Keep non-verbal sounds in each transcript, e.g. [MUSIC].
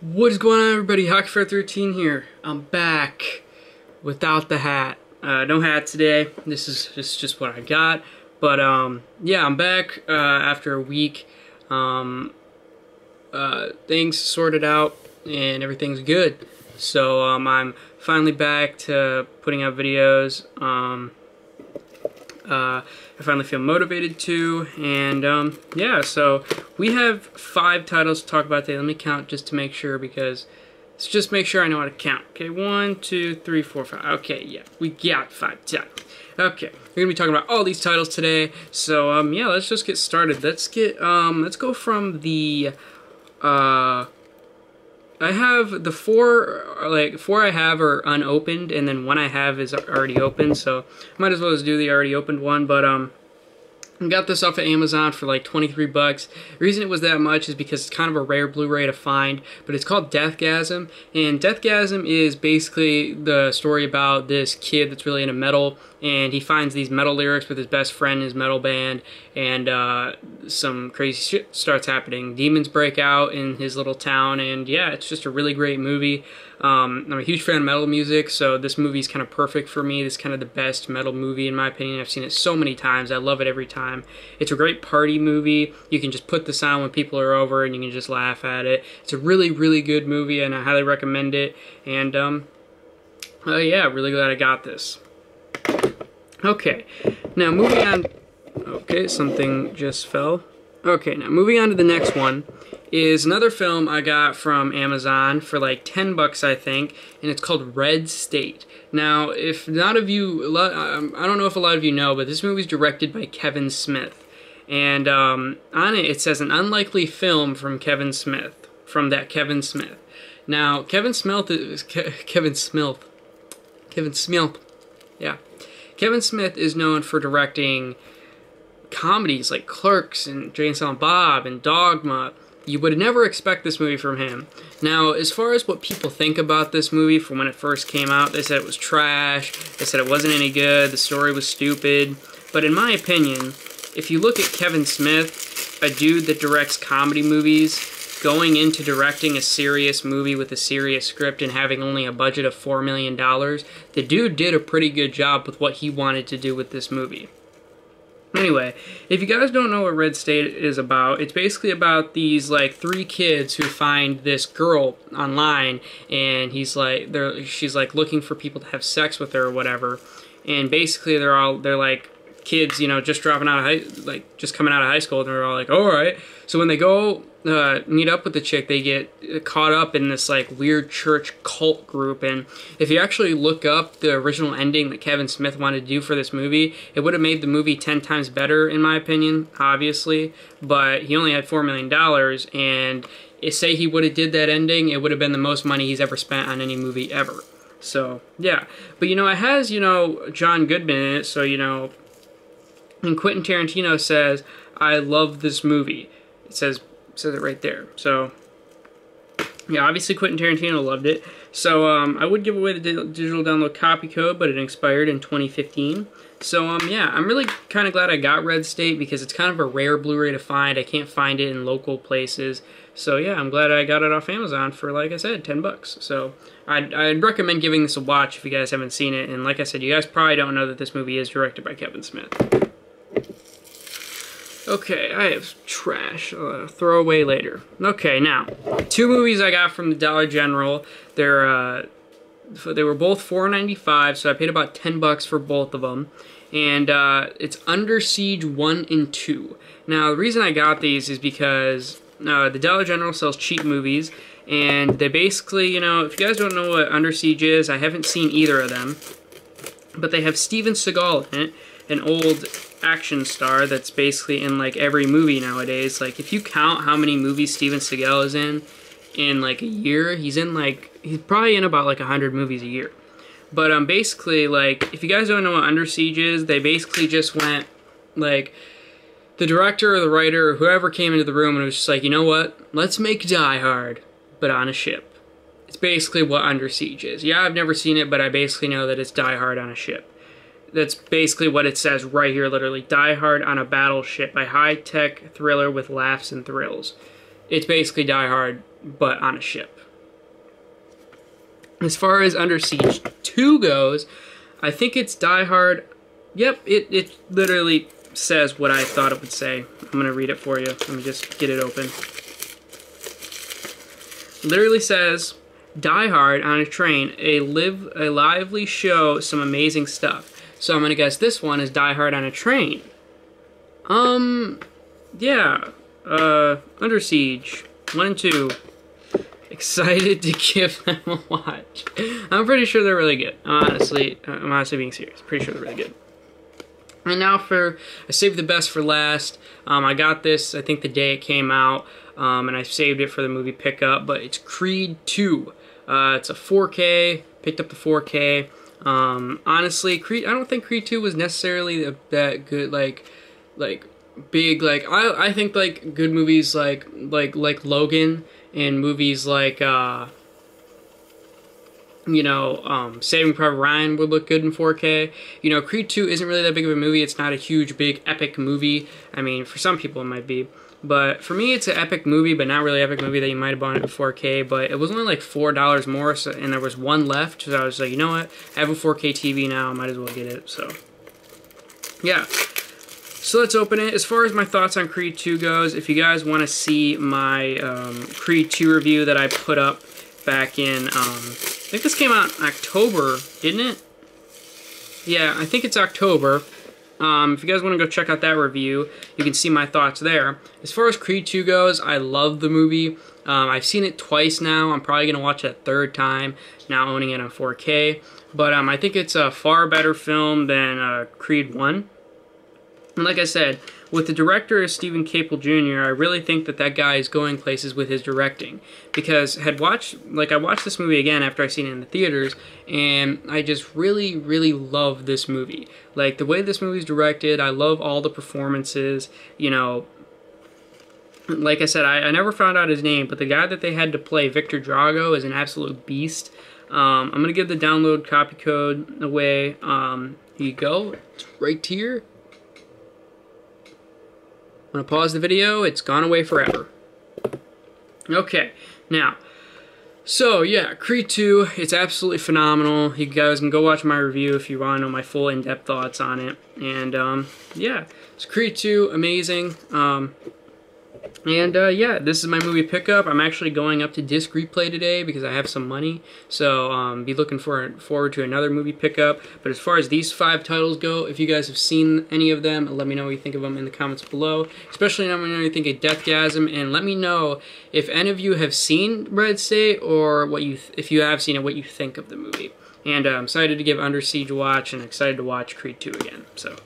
What is going on, everybody? Hockeyfair13 here. I'm back without the hat. Uh, no hat today. This is just just what I got. But um, yeah, I'm back uh, after a week. Um, uh, things sorted out and everything's good. So um, I'm finally back to putting out videos. Um, uh, I finally feel motivated to, and um, yeah, so we have five titles to talk about today. Let me count just to make sure because just make sure I know how to count. Okay, one, two, three, four, five. Okay, yeah, we got five titles. Okay, we're gonna be talking about all these titles today. So um, yeah, let's just get started. Let's get um, let's go from the uh I have the four, like, four I have are unopened, and then one I have is already open, so might as well just do the already opened one, but, um, I got this off of Amazon for like 23 bucks. The reason it was that much is because it's kind of a rare Blu-ray to find, but it's called Deathgasm, and Deathgasm is basically the story about this kid that's really into metal, and he finds these metal lyrics with his best friend his metal band, and uh, some crazy shit starts happening. Demons break out in his little town, and yeah, it's just a really great movie. Um, I'm a huge fan of metal music, so this movie is kind of perfect for me. This is kind of the best metal movie in my opinion. I've seen it so many times. I love it every time. It's a great party movie. You can just put this on when people are over and you can just laugh at it. It's a really, really good movie and I highly recommend it. And, um, uh, yeah, really glad I got this. Okay, now moving on. Okay, something just fell. Okay, now moving on to the next one is another film I got from Amazon for like 10 bucks, I think, and it's called Red State. Now, if not of you, um, I don't know if a lot of you know, but this movie is directed by Kevin Smith. And um, on it, it says an unlikely film from Kevin Smith, from that Kevin Smith. Now, Kevin Smith is Ke [LAUGHS] Kevin Smith. Kevin Smith. Yeah. Kevin Smith is known for directing comedies like Clerks and Jay and Silent Bob and Dogma you would never expect this movie from him. Now, as far as what people think about this movie from when it first came out, they said it was trash, they said it wasn't any good, the story was stupid. But in my opinion, if you look at Kevin Smith, a dude that directs comedy movies, going into directing a serious movie with a serious script and having only a budget of $4 million, the dude did a pretty good job with what he wanted to do with this movie. Anyway, if you guys don't know what Red State is about, it's basically about these like three kids who find this girl online, and he's like, they're she's like looking for people to have sex with her or whatever, and basically they're all they're like kids, you know, just dropping out of high, like just coming out of high school, and they're all like, all right. So when they go uh, meet up with the chick, they get caught up in this like weird church cult group. And if you actually look up the original ending that Kevin Smith wanted to do for this movie, it would have made the movie 10 times better, in my opinion, obviously. But he only had $4 million, and say he would have did that ending, it would have been the most money he's ever spent on any movie ever. So, yeah. But, you know, it has, you know, John Goodman in it, so, you know, and Quentin Tarantino says, I love this movie. It says says it right there. So, yeah, obviously Quentin Tarantino loved it. So, um, I would give away the digital download copy code, but it expired in 2015. So, um, yeah, I'm really kind of glad I got Red State because it's kind of a rare Blu-ray to find. I can't find it in local places. So, yeah, I'm glad I got it off Amazon for, like I said, 10 bucks. So, I'd, I'd recommend giving this a watch if you guys haven't seen it. And like I said, you guys probably don't know that this movie is directed by Kevin Smith. Okay, I have trash. I'll throw away later. Okay, now, two movies I got from the Dollar General. They're, uh, they were both $4.95, so I paid about 10 bucks for both of them. And uh, it's Under Siege 1 and 2. Now, the reason I got these is because uh, the Dollar General sells cheap movies, and they basically, you know, if you guys don't know what Under Siege is, I haven't seen either of them, but they have Steven Seagal in it, an old action star that's basically in like every movie nowadays. Like if you count how many movies Steven Seagal is in in like a year, he's in like he's probably in about like a hundred movies a year. But um basically like if you guys don't know what Under Siege is, they basically just went like the director or the writer or whoever came into the room and was just like, you know what? Let's make Die Hard, but on a ship. It's basically what Under Siege is. Yeah, I've never seen it, but I basically know that it's Die Hard on a ship that's basically what it says right here, literally. Die Hard on a Battleship, a high-tech thriller with laughs and thrills. It's basically Die Hard, but on a ship. As far as Under Siege 2 goes, I think it's Die Hard. Yep, it, it literally says what I thought it would say. I'm going to read it for you. Let me just get it open. literally says, Die Hard on a train, a live a lively show, some amazing stuff. So I'm gonna guess this one is Die Hard on a train. Um, yeah. Uh, Under Siege, one and two. [LAUGHS] Excited to [LAUGHS] give them a watch. I'm pretty sure they're really good. Honestly, I'm honestly being serious. Pretty sure they're really good. And now for, I saved the best for last. Um, I got this, I think the day it came out, um, and I saved it for the movie pickup, but it's Creed 2. Uh, it's a 4K, picked up the 4K. Um, honestly, Creed, I don't think Creed 2 was necessarily that good, like, like, big, like, I, I think, like, good movies like, like, like Logan and movies like, uh, you know, um, Saving Private Ryan would look good in 4K. You know, Creed 2 isn't really that big of a movie. It's not a huge, big, epic movie. I mean, for some people it might be. But for me, it's an epic movie, but not really epic movie that you might have bought it in 4K. But it was only like $4 more, so, and there was one left. So I was like, you know what? I have a 4K TV now. I might as well get it. So, yeah. So let's open it. As far as my thoughts on Creed 2 goes, if you guys want to see my um, Creed 2 review that I put up back in, um, I think this came out in October, didn't it? Yeah, I think it's October. Um, if you guys want to go check out that review, you can see my thoughts there. As far as Creed 2 goes, I love the movie. Um, I've seen it twice now. I'm probably going to watch it a third time, now owning it on 4K. But um, I think it's a far better film than uh, Creed 1. And like I said, with the director is Steven Caple Jr., I really think that that guy is going places with his directing. Because had watched, like I watched this movie again after I seen it in the theaters, and I just really, really love this movie. Like the way this movie's directed, I love all the performances. You know, like I said, I, I never found out his name, but the guy that they had to play Viktor Drago is an absolute beast. Um, I'm gonna give the download copy code away. Um, here you go. It's right here. I'm going to pause the video. It's gone away forever. Okay, now, so yeah, Creed 2, it's absolutely phenomenal. You guys can go watch my review if you want to know my full in-depth thoughts on it. And um, yeah, it's Creed 2, amazing. Um, and uh, yeah, this is my movie pickup. I'm actually going up to disc replay today because I have some money. So um, be looking for, forward to another movie pickup. But as far as these five titles go, if you guys have seen any of them, let me know what you think of them in the comments below. Especially let me know what you think of Deathgasm. And let me know if any of you have seen Red State or what you if you have seen it, what you think of the movie. And uh, I'm excited to give Under Siege a watch and excited to watch Creed 2 again. So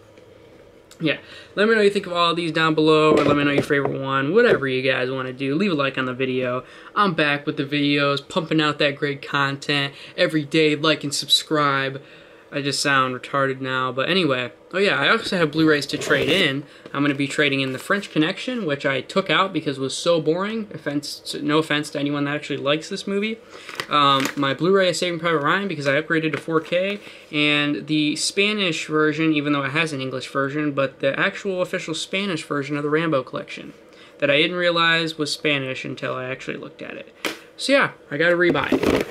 yeah, let me know what you think of all of these down below, or let me know your favorite one, whatever you guys want to do. Leave a like on the video. I'm back with the videos, pumping out that great content every day. Like and subscribe. I just sound retarded now, but anyway. Oh yeah, I also have Blu-rays to trade in. I'm going to be trading in The French Connection, which I took out because it was so boring. Offense, no offense to anyone that actually likes this movie. Um, my Blu-ray is Saving Private Ryan because I upgraded to 4K, and the Spanish version, even though it has an English version, but the actual official Spanish version of the Rambo collection that I didn't realize was Spanish until I actually looked at it. So yeah, I got to rebuy it.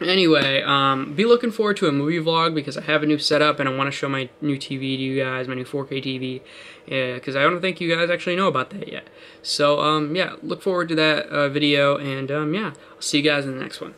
Anyway, um, be looking forward to a movie vlog because I have a new setup and I want to show my new TV to you guys, my new 4K TV, because I don't think you guys actually know about that yet. So, um, yeah, look forward to that uh, video, and um, yeah, I'll see you guys in the next one.